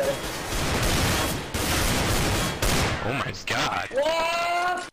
better. Oh my god. What?